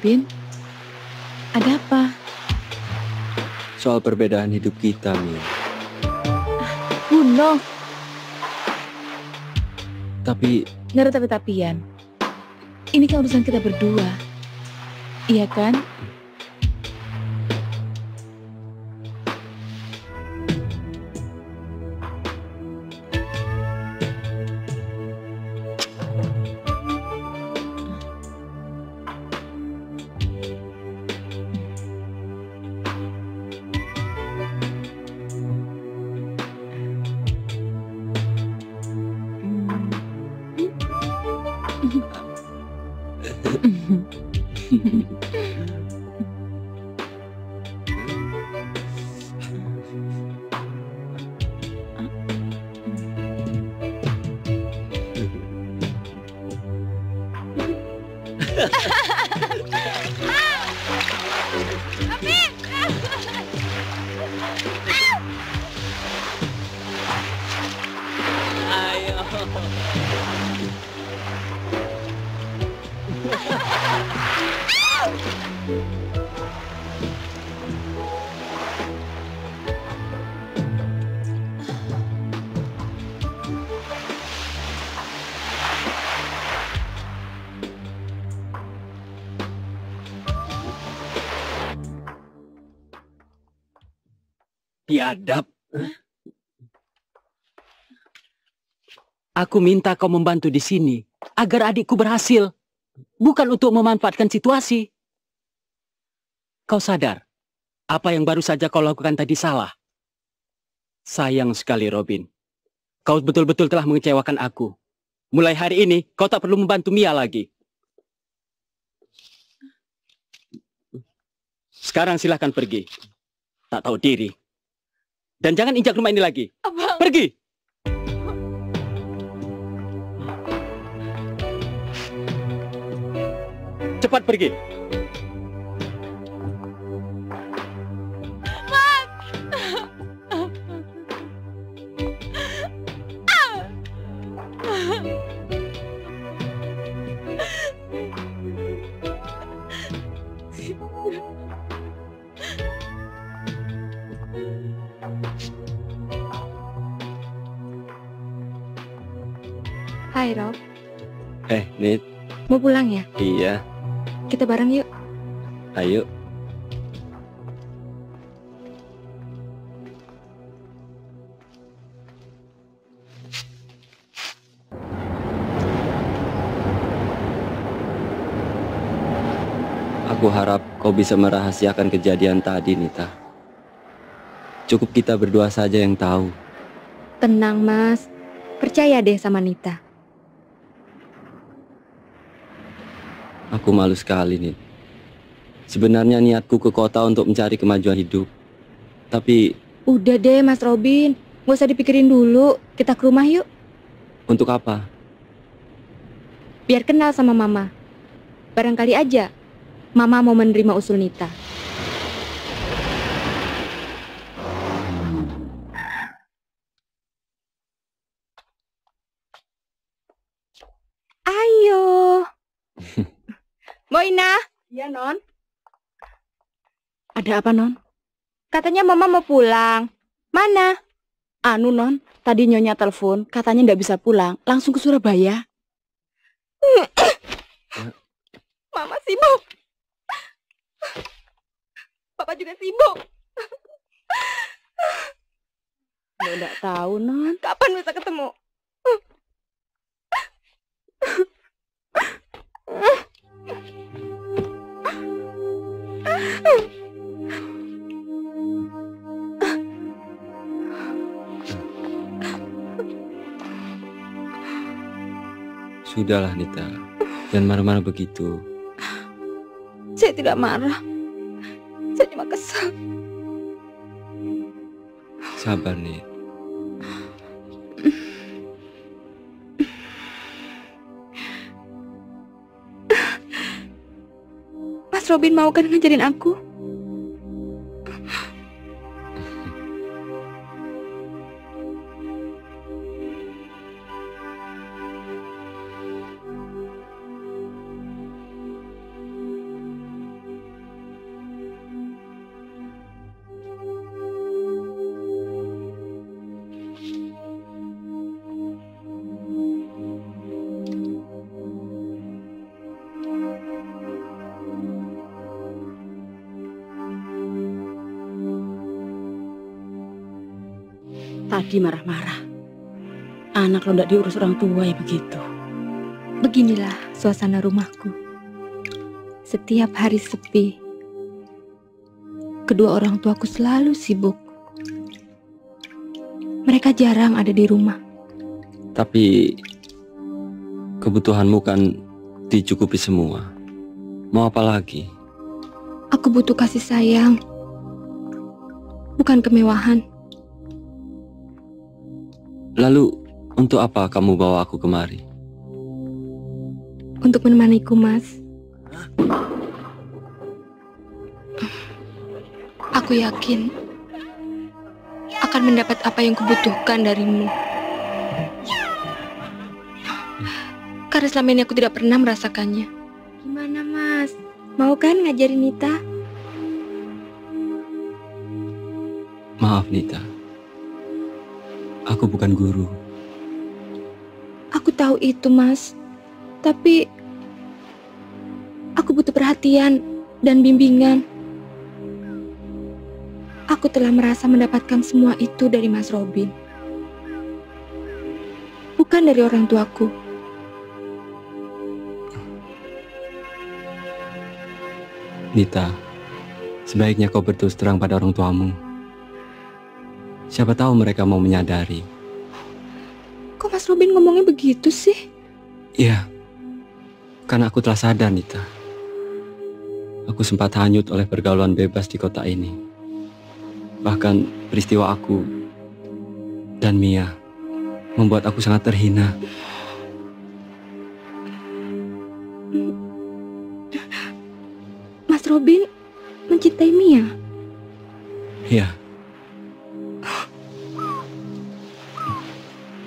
Robin? Ada apa? Soal perbedaan hidup kita, Mia. Bunuh. Tapi Nggak ada tapi-tapian. Ini kan urusan kita berdua. Iya kan? Biadab. Aku minta kau membantu di sini agar adikku berhasil, bukan untuk memanfaatkan situasi. Kau sadar apa yang baru saja kau lakukan tadi salah. Sayang sekali, Robin. Kau betul-betul telah mengecewakan aku. Mulai hari ini, kau tak perlu membantu Mia lagi. Sekarang silahkan pergi. Tak tahu diri. Dan jangan injak rumah ini lagi. Abang. Pergi. Cepat pergi. Bareng yuk. ayo. Aku harap kau bisa merahasiakan kejadian tadi, Nita. Cukup kita berdua saja yang tahu. Tenang Mas, percaya deh sama Nita. Aku malu sekali, Nit. Sebenarnya niatku ke kota untuk mencari kemajuan hidup. Tapi Udah deh Mas Robin, gak usah dipikirin dulu. Kita ke rumah yuk, untuk apa? biar kenal sama Mama. Barangkali aja, Mama mau menerima usul Nita. Ayo. Moina. Iya, Non. Ada apa, Non? Katanya Mama mau pulang. Mana? Anu, Non. Tadi Nyonya telepon, katanya ndak bisa pulang. Langsung ke Surabaya. Mama sibuk. Papa juga sibuk. Ndak tahu, Non. Kapan bisa ketemu? Sudahlah, Nita. Jangan marah-marah begitu. Saya tidak marah. Saya cuma kesal. Sabar, Nit. Robin mau kan ngajarin aku? Tadi marah-marah. Anak lo ndak diurus orang tua ya begitu. Beginilah suasana rumahku. Setiap hari sepi. Kedua orang tuaku selalu sibuk. Mereka jarang ada di rumah. Tapi kebutuhanmu kan dicukupi semua. Mau apa lagi? Aku butuh kasih sayang. Bukan kemewahan. Lalu untuk apa kamu bawa aku kemari? Untuk menemaniku, Mas. Aku yakin akan mendapat apa yang kubutuhkan darimu. Karena selama ini aku tidak pernah merasakannya. Gimana, Mas? Mau kan ngajarin Nita? Maaf Nita. Bukan guru. Aku tahu itu, Mas. Tapi aku butuh perhatian dan bimbingan. Aku telah merasa mendapatkan semua itu dari Mas Robin. Bukan dari orang tuaku. Nita, sebaiknya kau berterus terang pada orang tuamu. Siapa tahu mereka mau menyadari. Mas Robin ngomongnya begitu sih? Iya, karena aku telah sadar Nita. Aku sempat hanyut oleh pergaulan bebas di kota ini. Bahkan peristiwa aku dan Mia membuat aku sangat terhina.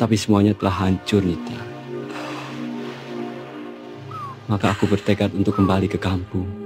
Tapi semuanya telah hancur, Nita. Maka aku bertekad untuk kembali ke kampung.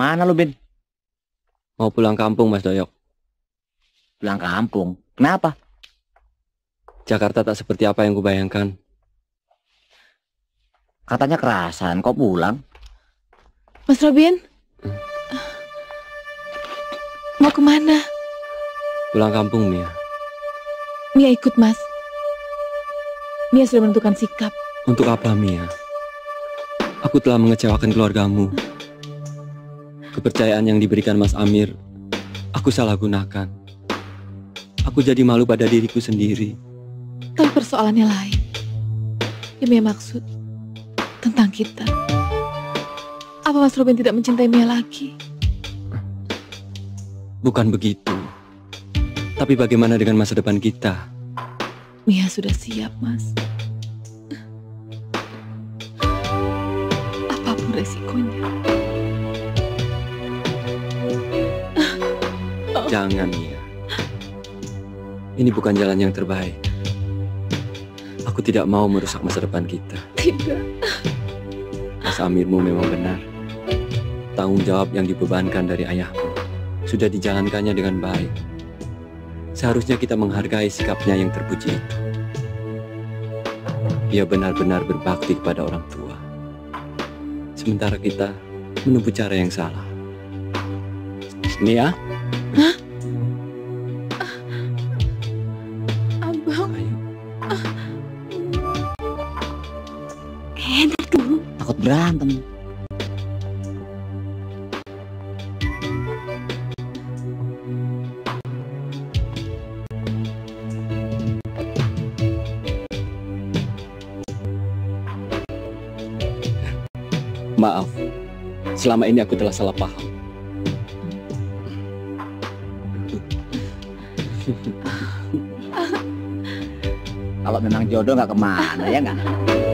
Ke mana lu, Bin? Mau pulang kampung, Mas Doyok. Pulang kampung? Kenapa? Jakarta tak seperti apa yang kubayangkan. Katanya kerasan, kok pulang? Mas Robin? Mau ke mana? Pulang kampung, Mia. Mia ikut, Mas. Mia sudah menentukan sikap. Untuk apa, Mia? Aku telah mengecewakan keluargamu. Kepercayaan yang diberikan Mas Amir, aku salah gunakan. Aku jadi malu pada diriku sendiri. Tapi persoalannya lain. Yang Mia maksud tentang kita. Apa Mas Robin tidak mencintai Mia lagi? Bukan begitu. Tapi bagaimana dengan masa depan kita? Mia sudah siap, Mas. Apa pun resikonya. Jangan, Mia. Ini bukan jalan yang terbaik. Aku tidak mau merusak masa depan kita. Tidak. Mas Amirmu memang benar. Tanggung jawab yang dibebankan dari ayahmu sudah dijalankannya dengan baik. Seharusnya kita menghargai sikapnya yang terpuji itu. Ia benar-benar berbakti kepada orang tua. Sementara kita menempuh cara yang salah. Nia, Abang. Enak dulu. Takut berantem. maaf. Selama ini aku telah salah paham. Kalau memang jodoh nggak ke mana ya nggak?